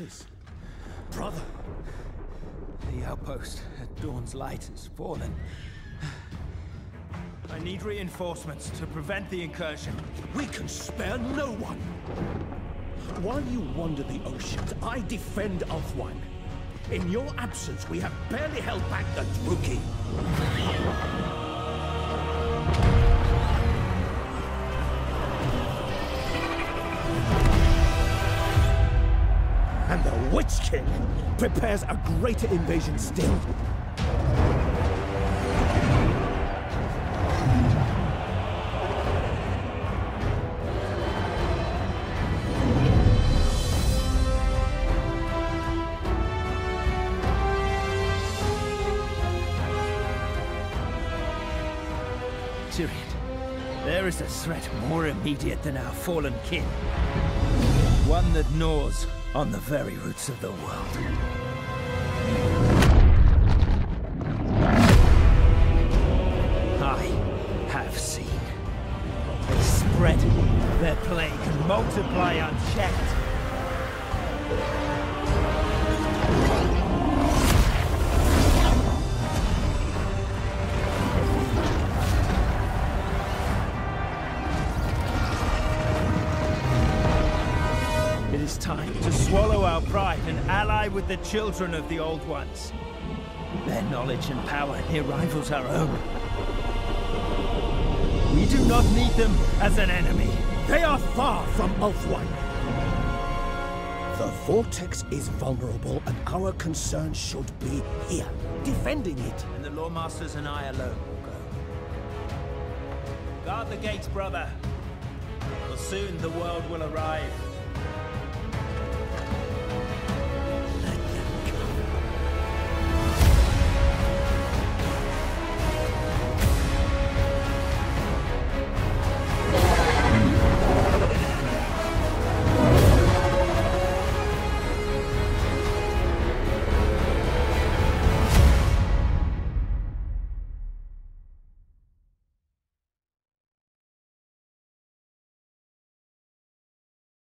Teclis, brother. The outpost at Dawn's Light has fallen. I need reinforcements to prevent the incursion. We can spare no one. While you wander the oceans, I defend Ulthuan. In your absence, we have barely held back the Druchii. And the Witch King prepares a greater invasion still. There is a threat more immediate than our fallen kin. One that gnaws on the very roots of the world. I have seen. They spread their plague and multiply unchecked. It is time to swallow our pride and ally with the children of the Old Ones. Their knowledge and power here rivals our own. We do not need them as an enemy. They are far from Ulthuan. The Vortex is vulnerable, and our concern should be here, defending it. And the Loremasters and I alone will go. Guard the gates, brother. For soon the world will arrive.